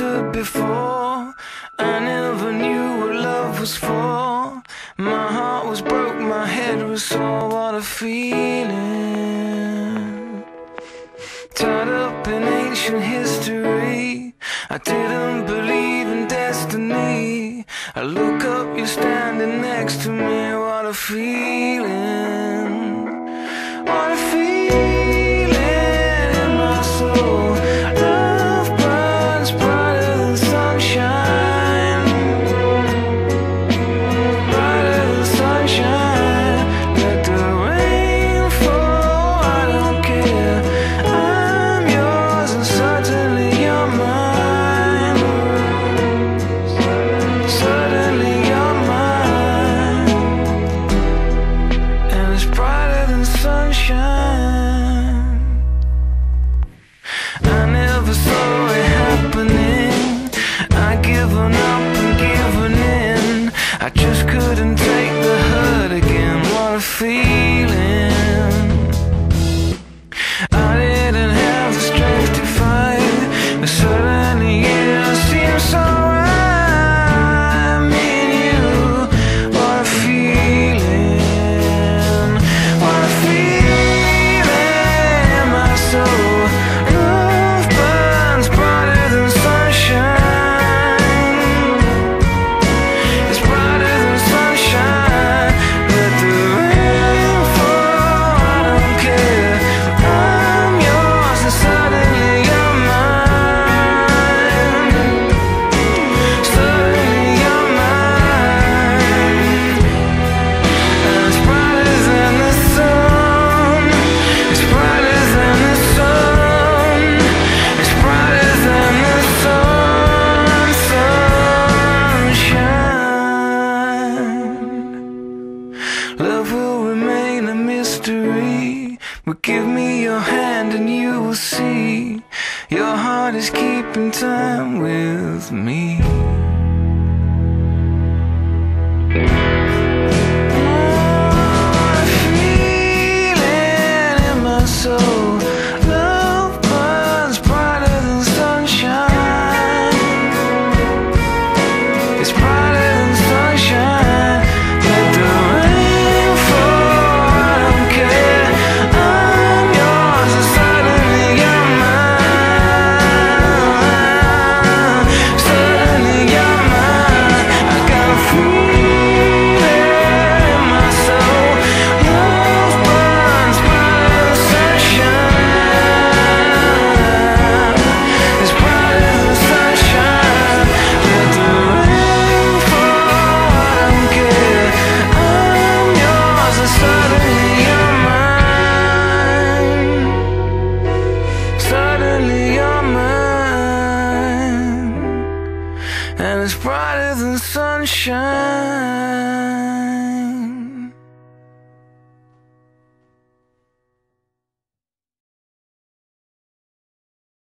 before. I never knew what love was for. My heart was broke, my head was sore. What a feeling. Tied up in ancient history. I didn't believe in destiny. I look up, you're standing next to me. What a feeling. But give me your hand and you will see your heart is keeping time with me. is brighter than sunshine.